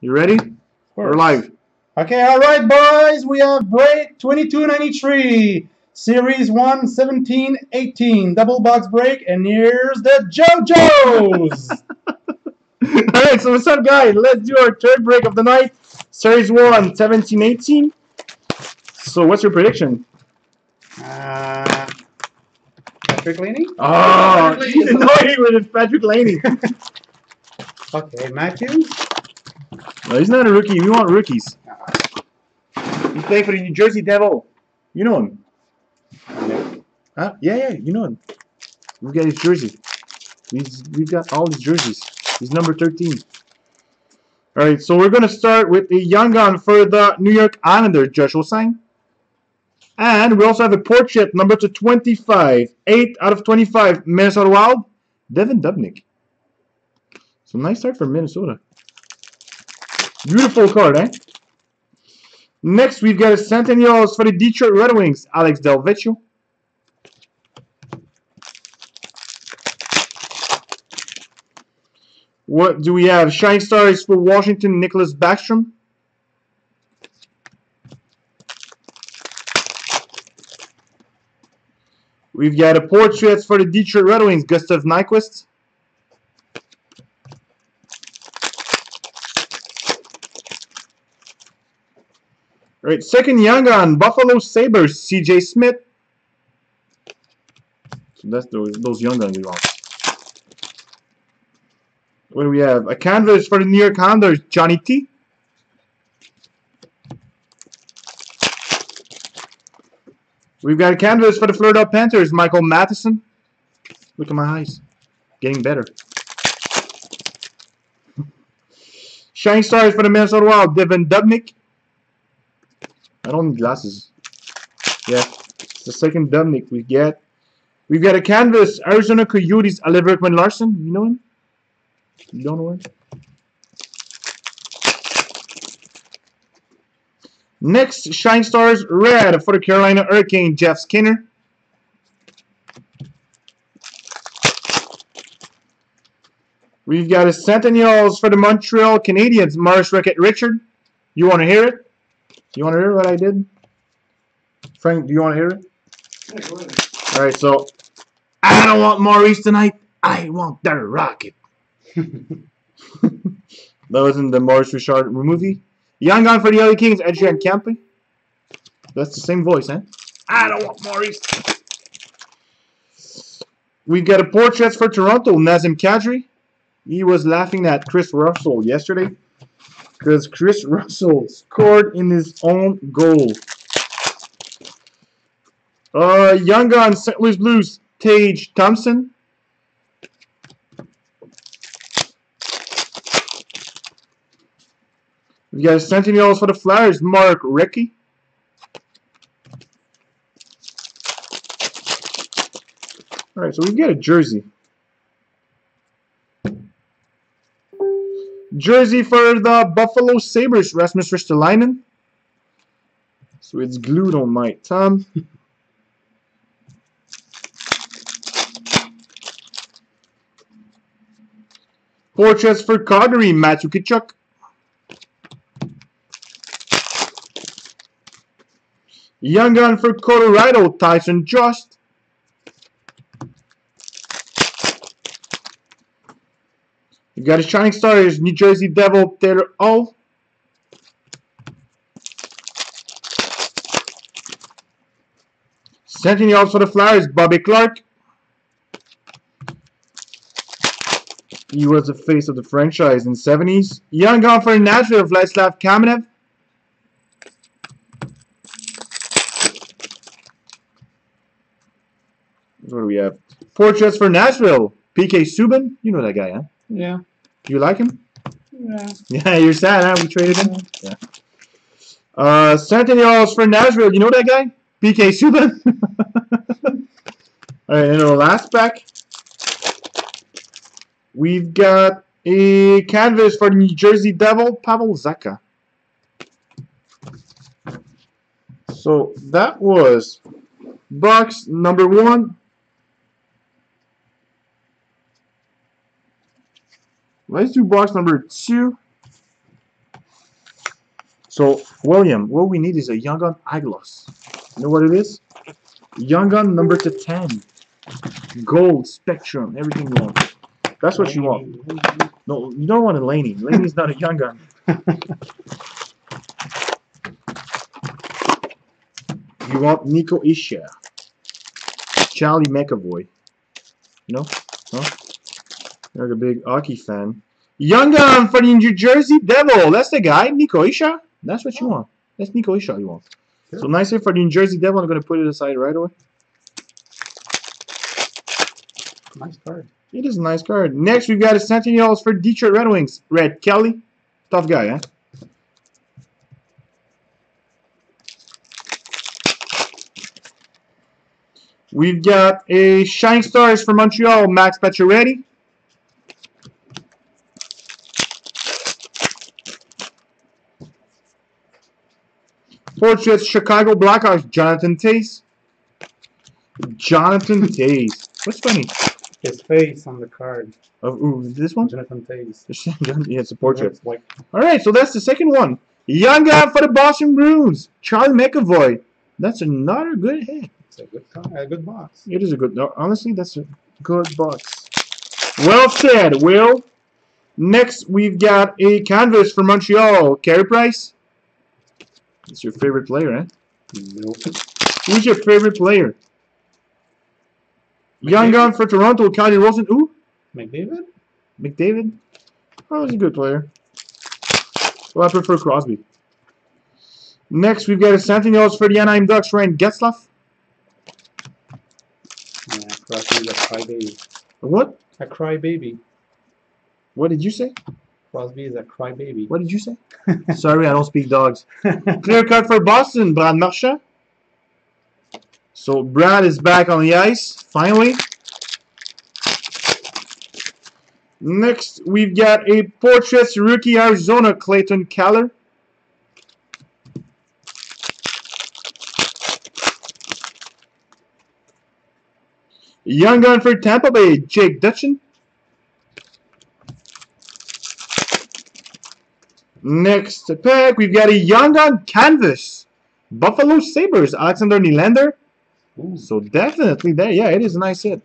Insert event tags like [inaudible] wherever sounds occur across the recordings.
You ready? We're live. Okay, all right, boys. We have break 2293, series 1, 17, 18, double box break, and here's the JoJo's. [laughs] All right, so what's up, guys? Let's do our third break of the night. Series 1, 17, 18. So what's your prediction? uh, Patrick Laine? Oh, Patrick he's Laine. annoying with it, Patrick Laine. [laughs] [laughs] Okay, Matthews? No, he's not a rookie. We want rookies. He's playing for the New Jersey Devil. You know him. Huh? Yeah, yeah, you know him. We've got his jersey. He's, we've got all his jerseys. He's number 13. All right, so we're going to start with a young gun for the New York Islanders, Joshua Sang. And we also have a portrait, number to 25. 8 out of 25, Minnesota Wild, Devin Dubnyk. So nice start for Minnesota. Beautiful card, eh? Next, we've got a Centennials for the Detroit Red Wings, Alex Delvecchio. What do we have? Shining Stars for Washington, Nicklas Backstrom. We've got a portrait for the Detroit Red Wings, Gustav Nyquist. All right, second young gun, Buffalo Sabres, CJ Smith. So that's those, those young guns we want. What do we have? A canvas for the New York Islanders, Johnny T. We've got a canvas for the Florida Panthers, Michael Matheson. Look at my eyes. Getting better. [laughs] Shining Stars for the Minnesota Wild, Devin Dubnyk. I don't need glasses. Yeah, it's the second Dubnyk we get. We've got a canvas, Arizona Coyotes, Oliver Ekman-Larsson. You know him? You don't know him? Next, Shine Stars Red for the Carolina Hurricane, Jeff Skinner. We've got a Centennials for the Montreal Canadiens, Morris Rocket Richard. You want to hear it? You want to hear what I did? Frank, do you want to hear it? All right, so I don't want Maurice tonight. I want the Rocket. [laughs] that was in the Maurice Richard movie. Young gun for the LA Kings, Adrian Kempe. That's the same voice, eh? I don't want Maurice. We've got a portrait for Toronto, Nazem Kadri. He was laughing at Kris Russell yesterday because Kris Russell scored in his own goal. Uh, young gun, St. Louis Blues, Tage Thompson. We got Centennials for the Flyers, Mark Recchi. All right, so we get a jersey. Jersey for the Buffalo Sabres, Rasmus Ristolainen. So it's glued on my thumb. Portraits for Calgary, Matthew Tkachuk. Young gun for Colorado, Tyson Jost. You got a Shining Stars, New Jersey Devil, Taylor O. Centennials for the Flyers, Bobby Clarke. He was the face of the franchise in the 70s. Young gun for Nashville, Vladislav Kamenev. What do we have? Portraits for Nashville, PK Subban. You know that guy, huh? Yeah. Do you like him? Yeah. Yeah, you're sad, huh? We traded him? Yeah. Uh, Centennials for Nashville. You know that guy? PK Subban? [laughs] Alright, and our last pack. We've got a canvas for New Jersey Devil, Pavel Zacha. So that was box number one. Let's do box number two. So, William, what we need is a Young Gun Aglos. You know what it is? Young Gun number to 10. Gold, Spectrum, everything you want. That's what you want. No, you don't want a Laine. Laine's not a Young Gun. [laughs] You want Nico Hischier. Charlie McAvoy. You know? Huh? You're a big hockey fan. Young Gun for the New Jersey Devil. That's the guy, Nico Hischier. That's what you want. That's Nico Hischier you want. So nice for the New Jersey Devil. I'm going to put it aside right away. Nice card. It is a nice card. Next, we've got a Centennials for Detroit Red Wings. Red Kelly. Tough guy, huh? We've got a Shining Stars for Montreal, Max Pacioretty. Portraits, Chicago Blackhawks, Jonathan Toews. Jonathan Toews. What's funny? His face on the card. Oh, ooh, this one? Jonathan Toews. [laughs] yeah, it's a portrait. Like All right, so that's the second one. Young guy for the Boston Bruins, Charlie McAvoy. That's another good hit. it's a good card, a good box. It is a good. no, Honestly, that's a good box. Well said, Will. Next, we've got a canvas for Montreal. Carey Price. That's your favorite player, eh? Nope. Who's your favorite player? Young McDavid. gun for Toronto, Cody Wilson. Ooh, McDavid? McDavid. Oh, he's a good player. Well, I prefer Crosby. Next, we've got a Centennials for the Anaheim Ducks, Ryan Getzlaf. Yeah, Crosby is a crybaby. What? A crybaby. What did you say? Crosby is a crybaby. What did you say? [laughs] Sorry, I don't speak dogs. [laughs] Clear cut for Boston, Brad Marchand. So Brad is back on the ice, finally. Next, we've got a Portraits rookie Arizona, Clayton Keller. Young gun for Tampa Bay, Jake Dotchin. Next pack, we've got a Young on Canvas. Buffalo Sabres, Alexander Nylander. Ooh, So definitely there. Yeah, it is a nice hit.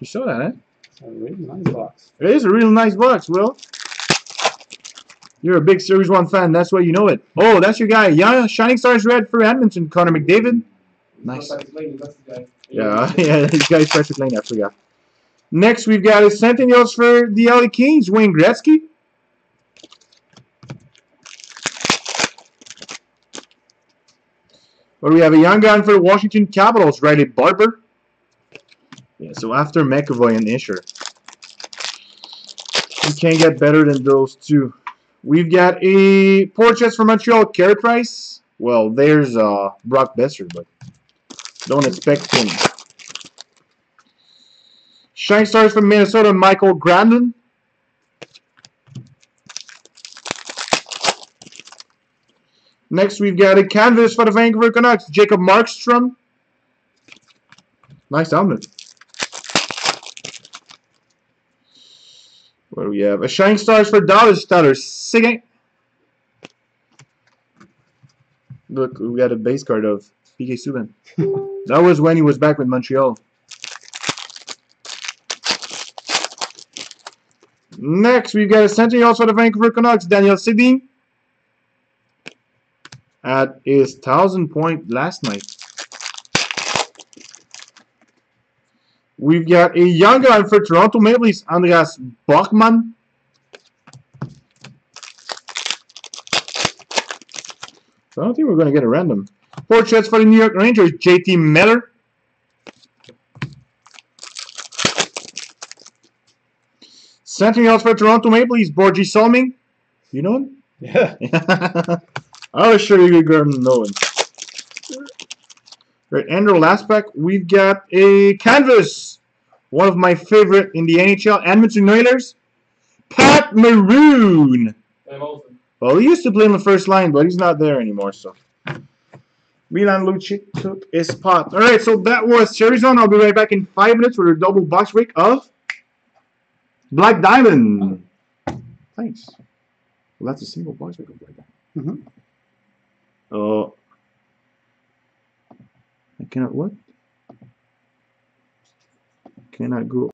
You saw that, eh? it's a really nice box. It is a real nice box, Will. You're a big Series 1 fan, that's why you know it. Oh, that's your guy. Young Shining Stars Red for Edmonton, Connor McDavid. Nice. Yeah, [laughs] yeah, this guy's Patrick Laine, I forgot. Next, we've got a Centennials for the LA Kings, Wayne Gretzky. We have a young gun for the Washington Capitals, Riley Barber. Yeah, so after McAvoy and Hischier. You can't get better than those two. We've got a portraits for Montreal, Carey Price. Well, there's uh, Brock Boeser, but don't expect him. Shine Stars from Minnesota, Michael Granlund. Next, we've got a canvas for the Vancouver Canucks, Jacob Markstrom. Nice helmet. What do we have? A Shining Stars for Dallas, Tyler Seguin. Look, we got a base card of PK Subban. [laughs] That was when he was back with Montreal. Next, we've got a Centennials for the Vancouver Canucks, Daniel Sedin. At his thousand point last night. We've got a young guy for Toronto Maple Leafs, Andreas Borgman. So I don't think we're going to get a random. Portraits for the New York Rangers, JT Miller. Centennials for Toronto Maple Leafs, Borje Salming. You know him? Yeah. [laughs] I was sure you were going to know him. Right, and our last pack, we've got a canvas. One of my favorite in the NHL, Edmonton Oilers, Pat Maroon. Well, he used to play in the first line, but he's not there anymore, so. Milan Lucic took his spot. All right, so that was Series 1. I'll be right back in five minutes with a double box break of Black Diamond. Thanks. Well, that's a single box break of Black Diamond. Mhm. Oh. I cannot what? Cannot go